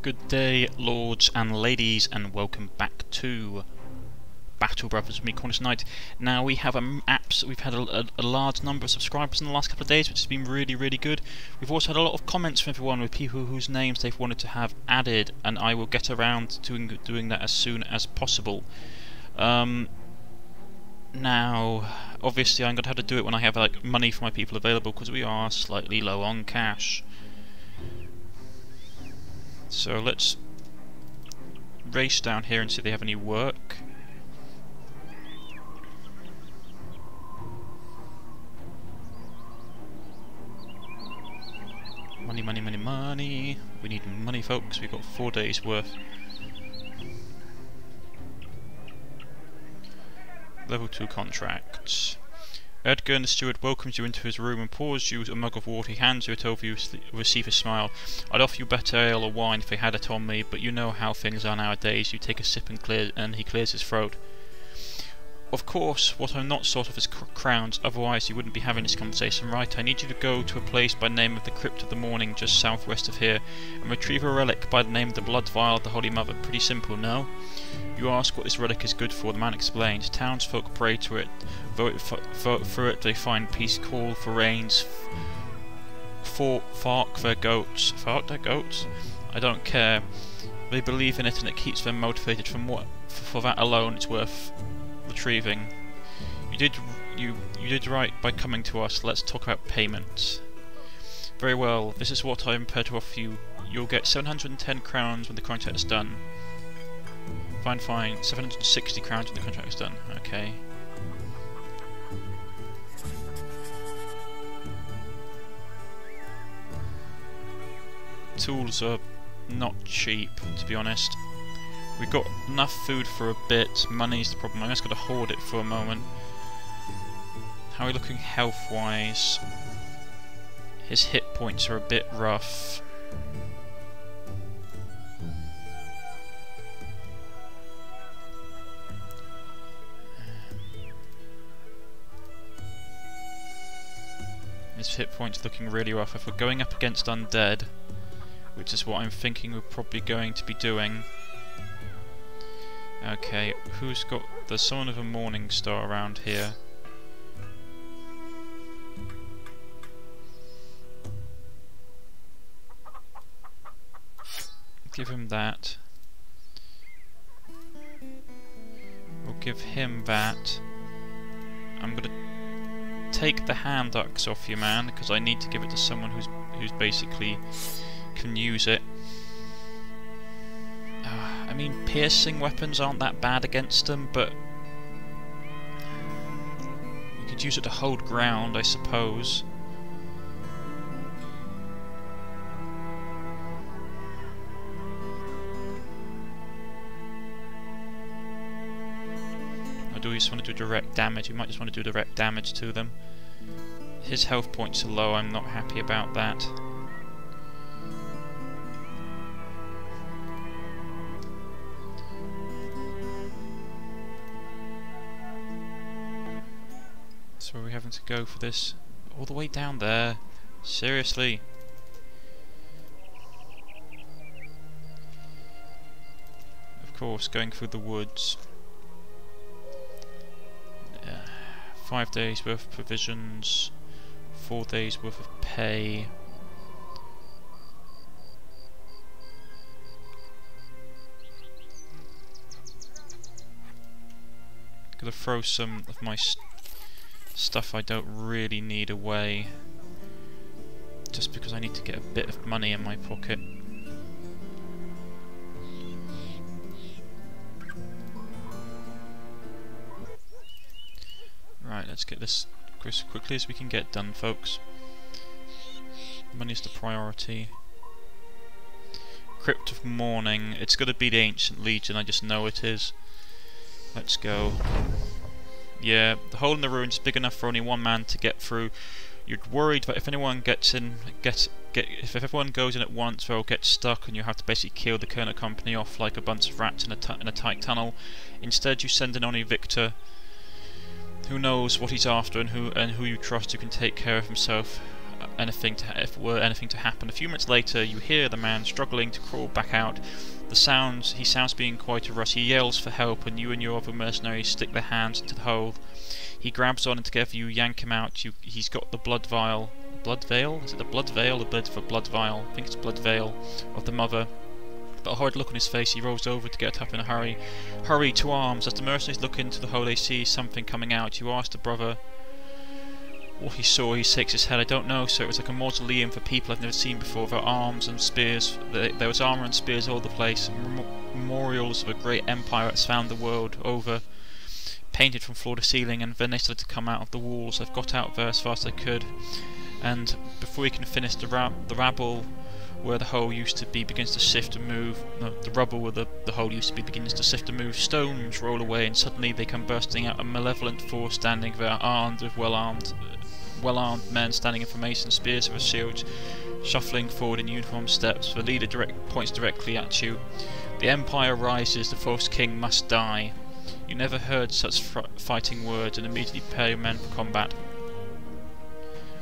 Good day, lords and ladies, and welcome back to Battle Brothers with me, Cornish Knight. Now we have a apps. We've had a, a, a, large number of subscribers in the last couple of days, which has been really, really good. We've also had a lot of comments from everyone with people whose names they've wanted to have added, and I will get around to doing, doing that as soon as possible. Um, now, obviously, I'm going to have to do it when I have like money for my people available because we are slightly low on cash. So let's race down here and see if they have any work. Money, money, money, money. We need money, folks. We've got four days worth. Level 2 contracts. Edgar and the steward welcomes you into his room and pours you a mug of water. He hands you it over you receive a smile. I'd offer you better ale or wine if they had it on me, but you know how things are nowadays. You take a sip and clear, and he clears his throat. Of course, what I'm not sort of is cr crowns, otherwise you wouldn't be having this conversation, right? I need you to go to a place by the name of the Crypt of the Morning, just southwest of here, and retrieve a relic by the name of the Blood Vial of the Holy Mother. Pretty simple, no? You ask what this relic is good for, the man explains. Townsfolk pray to it, through it they find peace, call for rains, for fark their goats. Fark their goats? I don't care. They believe in it and it keeps them motivated from what for that alone it's worth retrieving. You did you you did right by coming to us. Let's talk about payment. Very well. This is what I am prepared to offer you. You'll get 710 crowns when the contract is done. Fine, fine. 760 crowns when the contract is done. Okay. Tools are not cheap, to be honest. We've got enough food for a bit, money's the problem, I'm just going to hoard it for a moment. How are we looking health-wise? His hit points are a bit rough. Um, his hit points looking really rough. If we're going up against undead, which is what I'm thinking we're probably going to be doing, Okay, who's got... There's someone of a morning star around here. Give him that. We'll give him that. I'm gonna take the hand axe off you, man, because I need to give it to someone who's who's basically can use it mean, piercing weapons aren't that bad against them, but... You could use it to hold ground, I suppose. Or do we just want to do direct damage? We might just want to do direct damage to them. His health points are low, I'm not happy about that. We having to go for this all the way down there? Seriously? Of course, going through the woods. Uh, five days worth of provisions, four days worth of pay. Gonna throw some of my stuff I don't really need away just because I need to get a bit of money in my pocket. Right, let's get this as quickly as we can get done, folks. Money's the priority. Crypt of Mourning. It's going to be the Ancient Legion, I just know it is. Let's go. Yeah, the hole in the ruins is big enough for only one man to get through. You're worried that if anyone gets in, gets get if everyone goes in at once, they'll get stuck, and you have to basically kill the Kerner company off like a bunch of rats in a in a tight tunnel. Instead, you send in only Victor, who knows what he's after and who and who you trust who can take care of himself. Anything to if were anything to happen. A few minutes later, you hear the man struggling to crawl back out. The sounds he sounds being quite a rush. He yells for help, and you and your other mercenaries stick their hands into the hole. He grabs on, and together you yank him out. You, he's got the blood vial. Blood veil? Is it the blood veil? The blood for blood vial? I think it's blood veil of the mother. But a horrid look on his face, he rolls over to get up in a hurry. Hurry to arms! As the mercenaries look into the hole, they see something coming out. You ask the brother what he saw, he shakes his head. I don't know, so it was like a mausoleum for people I've never seen before. There were arms and spears. There was armour and spears all the place. Memorials of a great empire that's found the world over. Painted from floor to ceiling, and then they started to come out of the walls. I've got out there as fast as I could. And before we can finish, the, rab the rabble where the hole used to be begins to shift and move. No, the rubble where the, the hole used to be begins to shift and move. Stones roll away, and suddenly they come bursting out a malevolent force standing there, armed with well-armed well-armed men standing in formation, spears with shields, shuffling forward in uniform steps. The leader direct, points directly at you. The Empire rises, the false king must die. You never heard such fighting words and immediately prepare your men for combat.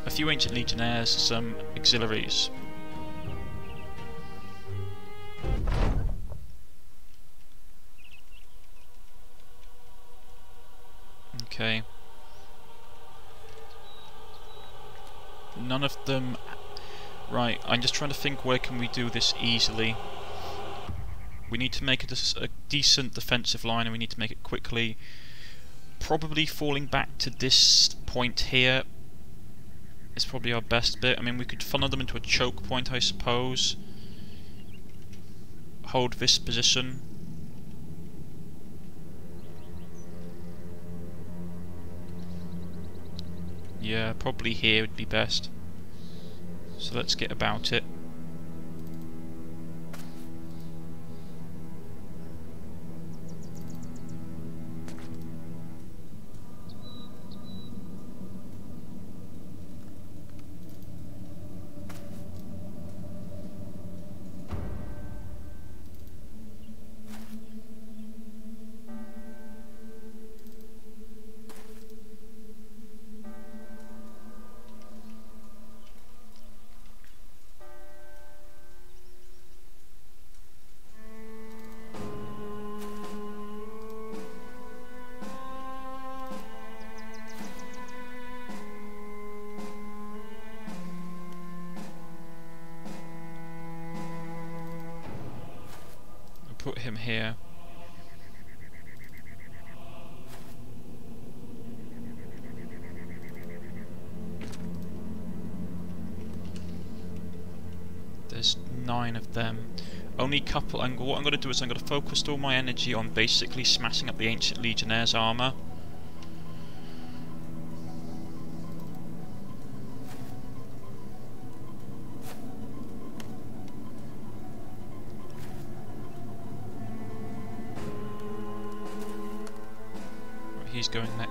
A few ancient legionnaires, some auxiliaries. Okay. None of them... Right, I'm just trying to think where can we do this easily. We need to make a, a decent defensive line and we need to make it quickly. Probably falling back to this point here is probably our best bit. I mean, we could funnel them into a choke point, I suppose. Hold this position. Yeah, probably here would be best. So let's get about it. Him here. There's nine of them. Only couple, and what I'm going to do is I'm going to focus all my energy on basically smashing up the Ancient Legionnaire's armour.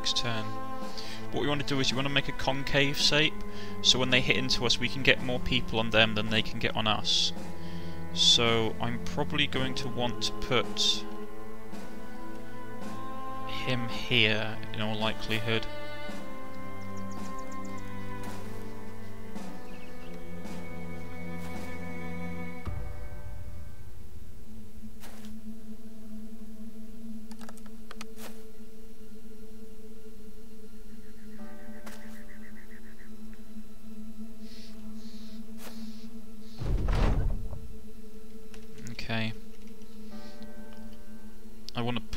Next turn. What we want to do is you want to make a concave shape, so when they hit into us we can get more people on them than they can get on us. So I'm probably going to want to put him here in all likelihood.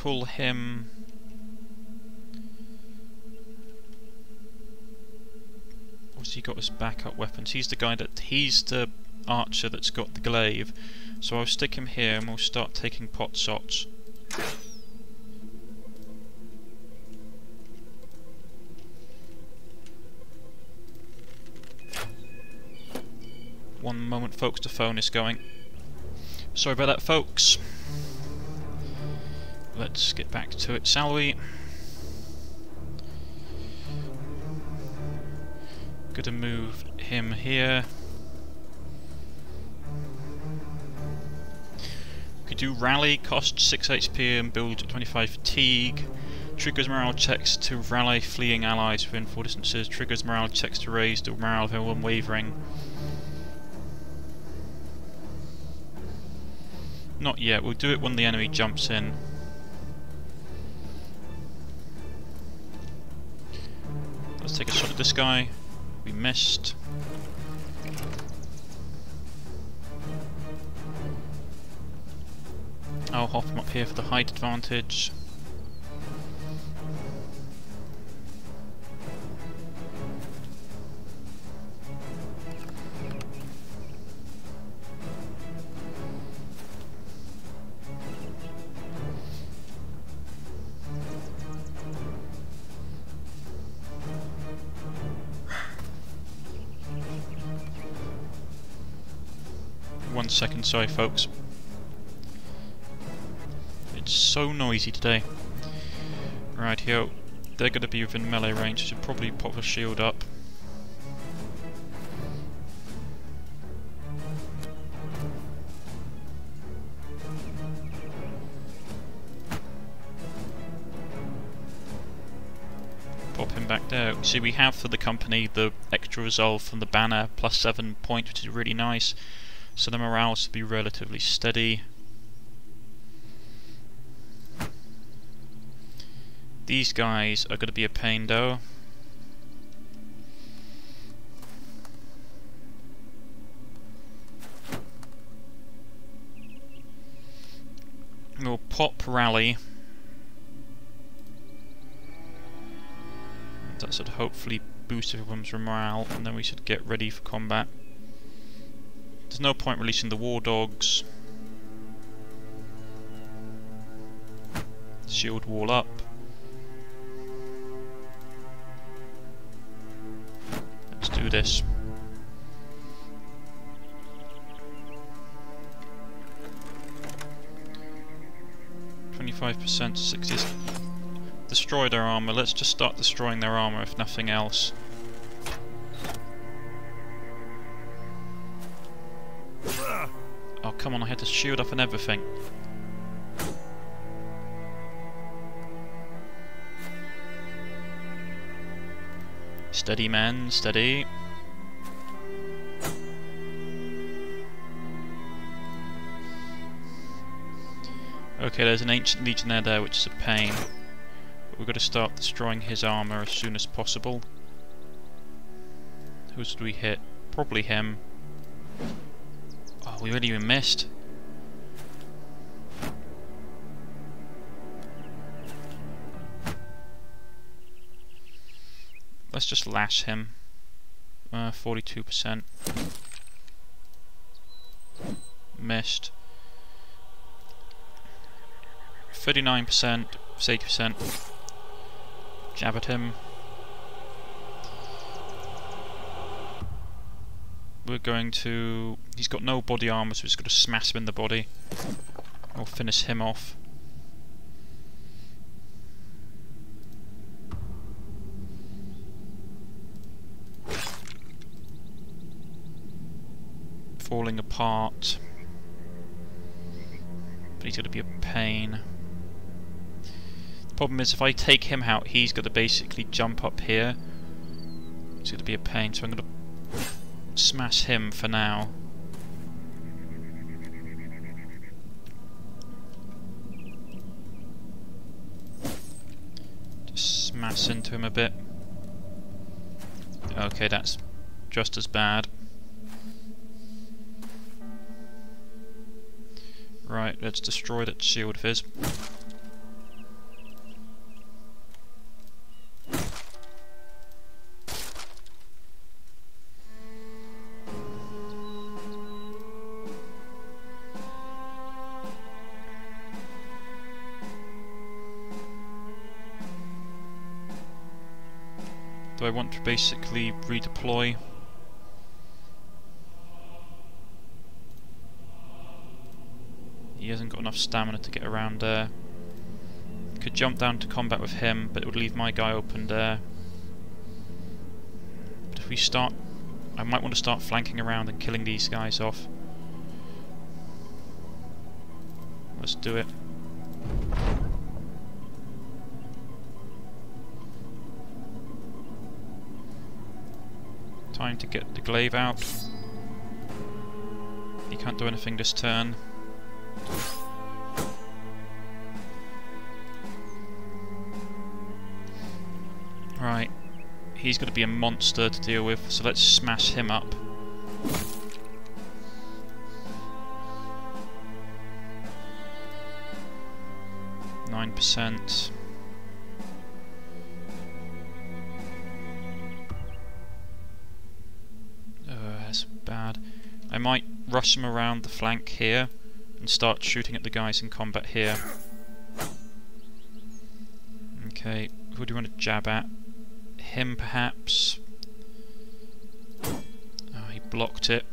Pull him... He got as backup weapons? He's the guy that... He's the archer that's got the glaive. So I'll stick him here and we'll start taking pot shots. One moment folks, the phone is going. Sorry about that folks let's get back to it, shall we? Gonna move him here. We could do rally, cost 6 HP and build 25 fatigue. Triggers morale checks to rally fleeing allies within four distances. Triggers morale checks to raise the morale of everyone wavering. Not yet, we'll do it when the enemy jumps in. This guy. We missed. I'll hop him up here for the height advantage. One second, sorry folks. It's so noisy today. Right here, they're going to be within melee range, so probably pop a shield up. Pop him back there. See, we have for the company the extra resolve from the banner, plus 7 points, which is really nice. So the morale should be relatively steady. These guys are going to be a pain though. We'll pop rally. That should hopefully boost everyone's morale and then we should get ready for combat. There's no point releasing the war dogs. Shield wall up. Let's do this. Twenty-five percent, sixty. Destroy their armor. Let's just start destroying their armor, if nothing else. Come on! I had to shield up and everything. Steady, man, steady. Okay, there's an Ancient Legionnaire there, which is a pain. But we've got to start destroying his armour as soon as possible. Who should we hit? Probably him. We really even missed. Let's just lash him. 42%. Uh, Missed. 39%, 60%. Jab at him. We're going to... He's got no body armor, so we're just going to smash him in the body. We'll finish him off. falling apart. But he's going to be a pain. The problem is if I take him out, he's going to basically jump up here. It's going to be a pain, so I'm going to smash him for now. Just smash into him a bit. Okay, that's just as bad. Right, let's destroy that shield of his. Do I want to basically redeploy? He hasn't got enough stamina to get around there. Could jump down to combat with him, but it would leave my guy open there. But if we start... I might want to start flanking around and killing these guys off. Let's do it. To get the glaive out. He can't do anything this turn. Right. He's going to be a monster to deal with, so let's smash him up. Nine percent. I might rush him around the flank here and start shooting at the guys in combat here. Okay, who do you want to jab at? Him, perhaps? Oh, he blocked it.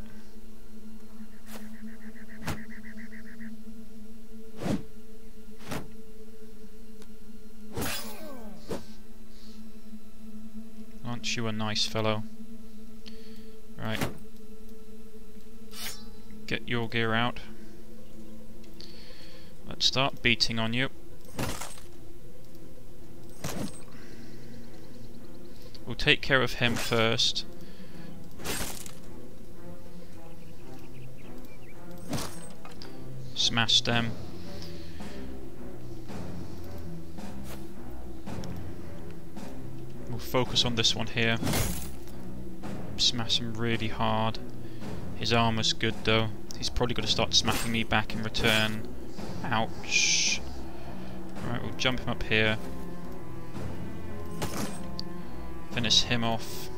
Aren't you a nice fellow? Right. Get your gear out. Let's start beating on you. We'll take care of him first. Smash them. We'll focus on this one here. Smash him really hard. His armor's good though. He's probably going to start smacking me back in return. Ouch. Alright, we'll jump him up here. Finish him off.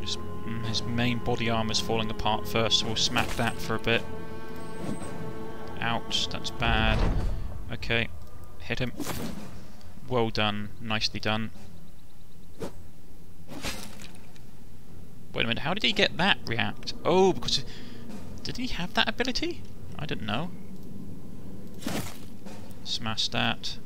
His, mm, his main body armor's falling apart first, so we'll smack that for a bit. Ouch, that's bad. Okay, hit him. Well done, nicely done. Wait a minute, how did he get that react? Oh, because... Did he have that ability? I didn't know. Smash that.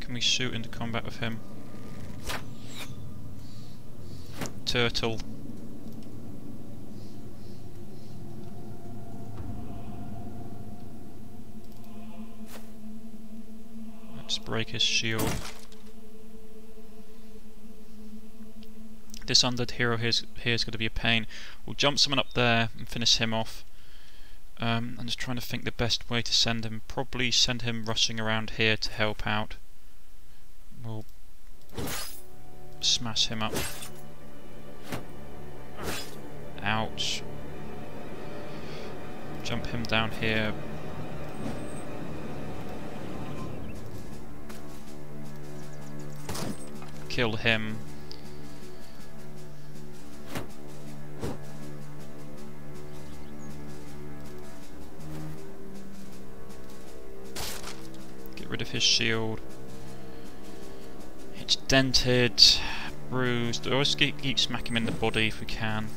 Can we shoot into combat with him? Turtle. Let's break his shield. This undead hero here is here's going to be a pain. We'll jump someone up there and finish him off. Um, I'm just trying to think the best way to send him. Probably send him rushing around here to help out. We'll smash him up. Ouch. Jump him down here. kill him. Get rid of his shield. It's dented, bruised. Always keep, keep smacking him in the body if we can.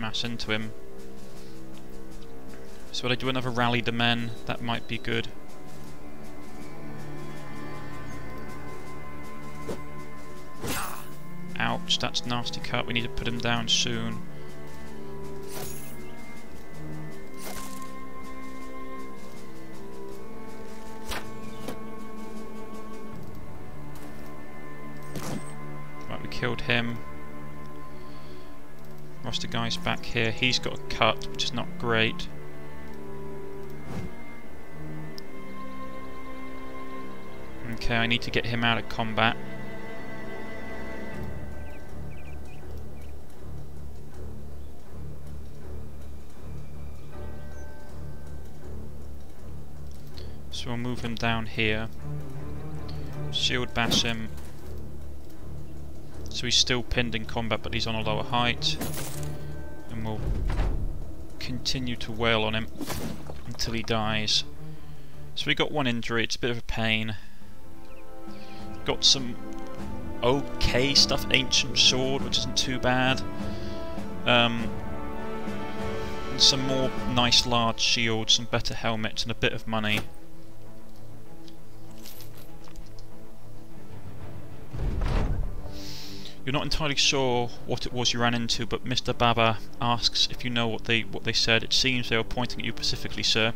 Smash into him. So would I do another rally the men? That might be good. Ouch, that's nasty cut. We need to put him down soon. Right, we killed him. Roster guy's back here. He's got a cut, which is not great. Okay, I need to get him out of combat. So we'll move him down here. Shield bash him. So he's still pinned in combat but he's on a lower height. And we'll continue to wail on him until he dies. So we got one injury, it's a bit of a pain got some okay stuff. Ancient Sword, which isn't too bad. Um, some more nice large shields, some better helmets, and a bit of money. You're not entirely sure what it was you ran into, but Mr. Baba asks if you know what they what they said. It seems they were pointing at you specifically, sir.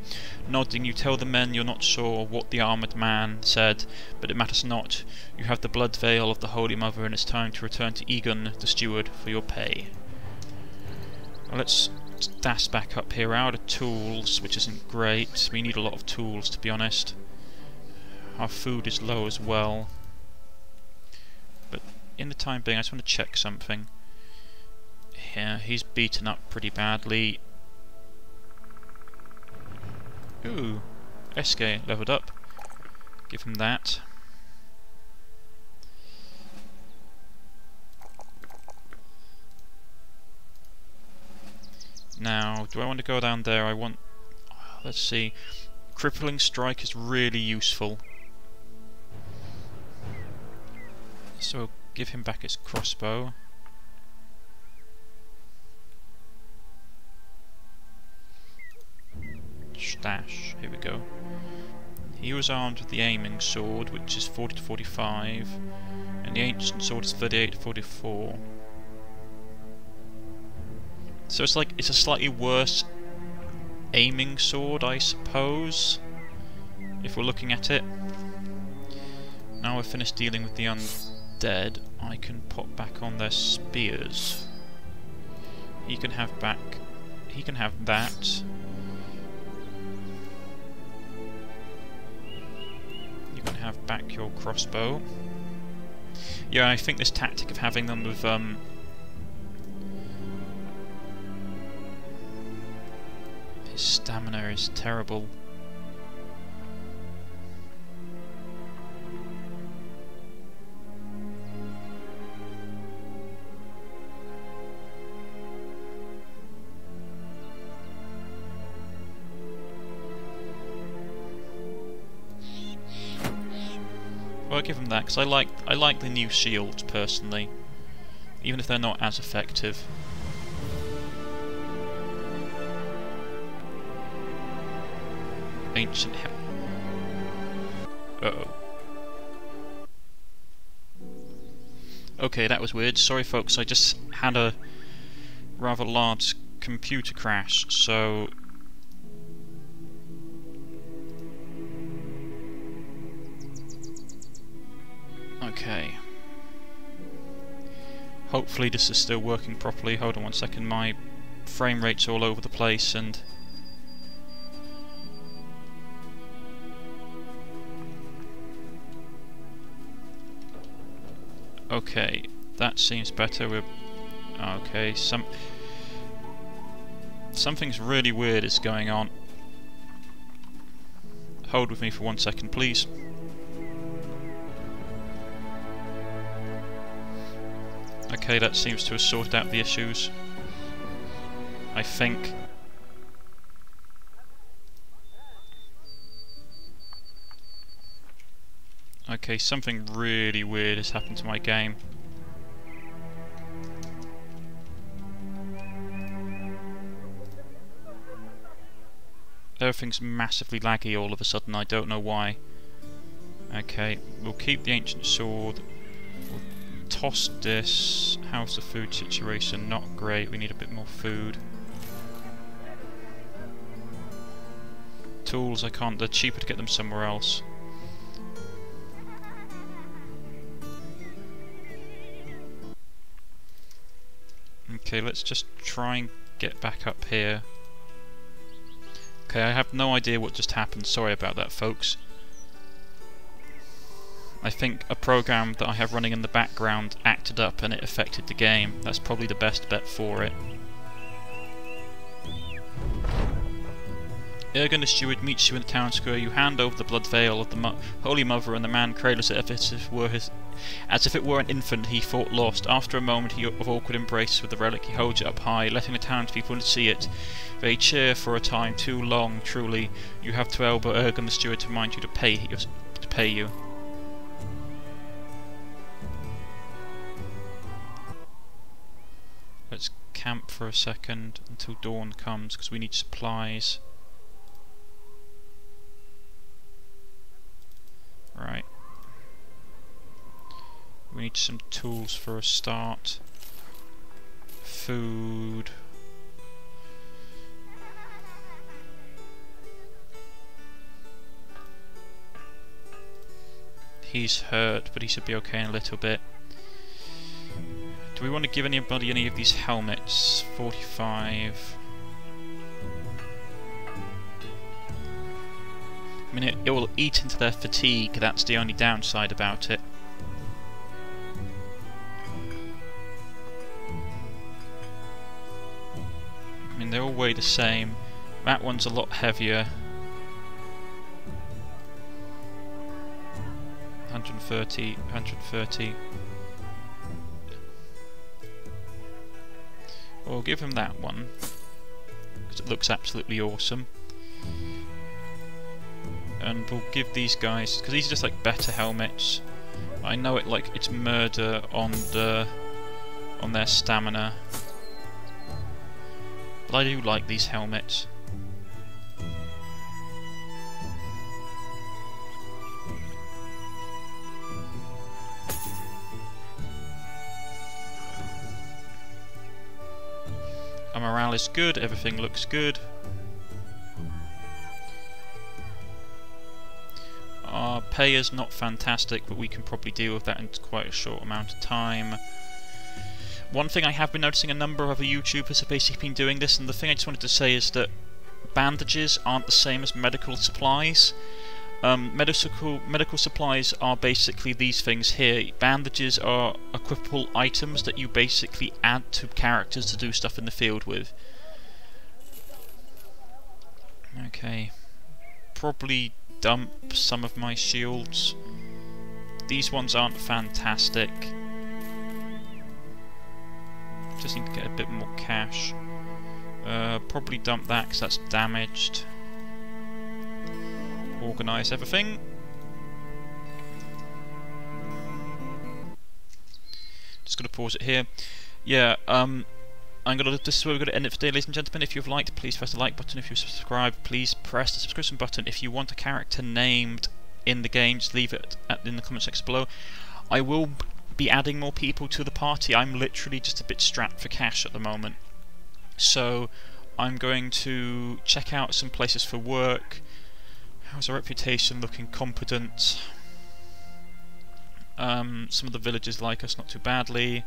Nodding, you tell the men you're not sure what the armoured man said, but it matters not. You have the blood veil of the Holy Mother, and it's time to return to Egon, the steward, for your pay. Well, let's dash back up here. Out of tools, which isn't great. We need a lot of tools, to be honest. Our food is low as well in the time being, I just want to check something. Yeah, he's beaten up pretty badly. Ooh, Eske leveled up. Give him that. Now, do I want to go down there? I want... Let's see. Crippling Strike is really useful. So give him back his crossbow. Stash, here we go. He was armed with the arming sword, which is 40 to 45, and the ancient sword is 38 to 44. So it's like, it's a slightly worse arming sword, I suppose, if we're looking at it. Now we're finished dealing with the un dead, I can pop back on their spears. He can have back... He can have that. You can have back your crossbow. Yeah, I think this tactic of having them with, um... His stamina is terrible. Well, I'll give them that, because I like, I like the new shields, personally. Even if they're not as effective. Ancient Uh oh Okay, that was weird. Sorry folks, I just had a rather large computer crash, so Hopefully this is still working properly. Hold on one second, my frame rate's all over the place and... Okay, that seems better. We're okay. Some something's really weird is going on. Hold with me for one second, please. Okay, that seems to have sorted out the issues. I think. Okay, something really weird has happened to my game. Everything's massively laggy all of a sudden, I don't know why. Okay, we'll keep the ancient sword, toss this. How's the food situation? Not great. We need a bit more food. Tools, I can't. They're cheaper to get them somewhere else. Okay, let's just try and get back up here. Okay, I have no idea what just happened. Sorry about that, folks. I think a program that I have running in the background acted up and it affected the game. That's probably the best bet for it. Ergon the steward meets you in the town square. You hand over the blood veil of the Mo Holy Mother, and the man cradles it as if it were his, as if it were an infant he thought lost. After a moment of awkward embrace with the relic, he holds it up high, letting the townspeople see it. They cheer for a time too long. Truly, you have to elbow Ergon the steward to remind you to pay to pay you. Camp for a second until dawn comes because we need supplies. Right. We need some tools for a start. Food. He's hurt, but he should be okay in a little bit. We want to give anybody any of these helmets? 45. I mean, it, it will eat into their fatigue, that's the only downside about it. I mean, they all weigh the same. That one's a lot heavier. 130, 130. We'll give him that one, because it looks absolutely awesome. And we'll give these guys, because these are just like better helmets. I know it like it's murder on the on their stamina, but I do like these helmets. Is good, everything looks good. Our pay is not fantastic, but we can probably deal with that in quite a short amount of time. One thing I have been noticing a number of other YouTubers have basically been doing this, and the thing I just wanted to say is that bandages aren't the same as medical supplies. Um, medical medical supplies are basically these things here. Bandages are equipable items that you basically add to characters to do stuff in the field with. Okay. Probably dump some of my shields. These ones aren't fantastic. Just need to get a bit more cash. Uh, probably dump that because that's damaged organise everything. Just going to pause it here. Yeah, um, I'm gonna. This is where we're to end it for today, ladies and gentlemen. If you've liked, please press the like button. If you've subscribed, please press the subscription button. If you want a character named in the game, just leave it at, in the comment section below. I will be adding more people to the party. I'm literally just a bit strapped for cash at the moment, so I'm going to check out some places for work. How's our reputation looking? Competent. Um, some of the villagers like us not too badly.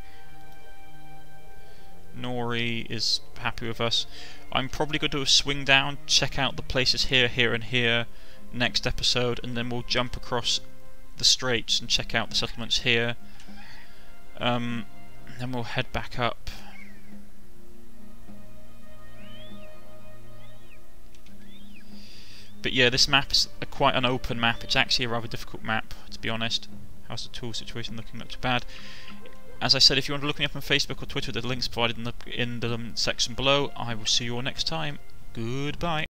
Nori is happy with us. I'm probably going to swing down, check out the places here, here and here next episode, and then we'll jump across the straits and check out the settlements here. Um, then we'll head back up. But yeah, this map is a, quite an open map. It's actually a rather difficult map, to be honest. How's the tool situation looking? Not too bad. As I said, if you want to look me up on Facebook or Twitter, the links provided in the, in the section below. I will see you all next time. Goodbye.